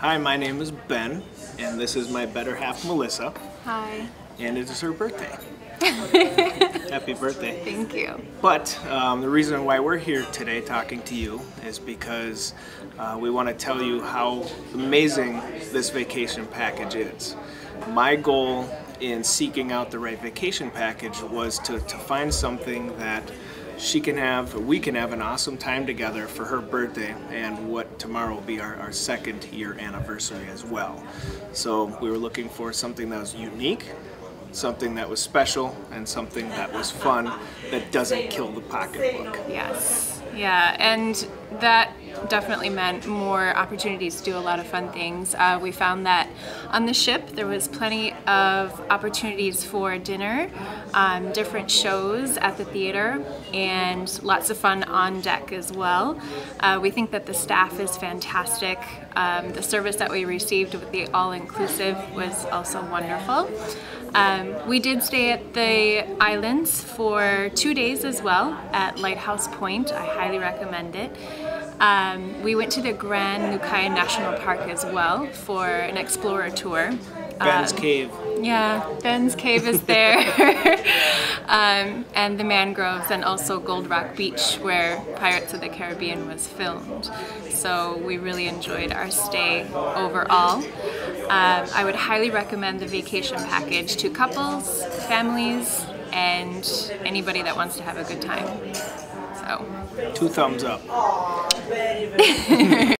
Hi, my name is Ben, and this is my better half, Melissa, Hi. and it is her birthday. Happy birthday. Thank you. But um, the reason why we're here today talking to you is because uh, we want to tell you how amazing this vacation package is. My goal in seeking out the right vacation package was to, to find something that she can have, we can have an awesome time together for her birthday and what tomorrow will be our, our second year anniversary as well. So we were looking for something that was unique, something that was special, and something that was fun that doesn't kill the pocketbook. Yes. Yeah, and that definitely meant more opportunities to do a lot of fun things. Uh, we found that on the ship there was plenty of opportunities for dinner, um, different shows at the theater, and lots of fun on deck as well. Uh, we think that the staff is fantastic. Um, the service that we received with the all-inclusive was also wonderful. Um, we did stay at the islands for two days as well at Lighthouse Point. I highly recommend it. Um, we went to the Grand Lucaya National Park as well for an explorer tour. Ben's Um, Cave. Yeah, Ben's Cave is there. um, and the mangroves and also Gold Rock Beach where Pirates of the Caribbean was filmed. So we really enjoyed our stay overall. Um, I would highly recommend the vacation package to couples, families, and anybody that wants to have a good time. So. Two thumbs up very, very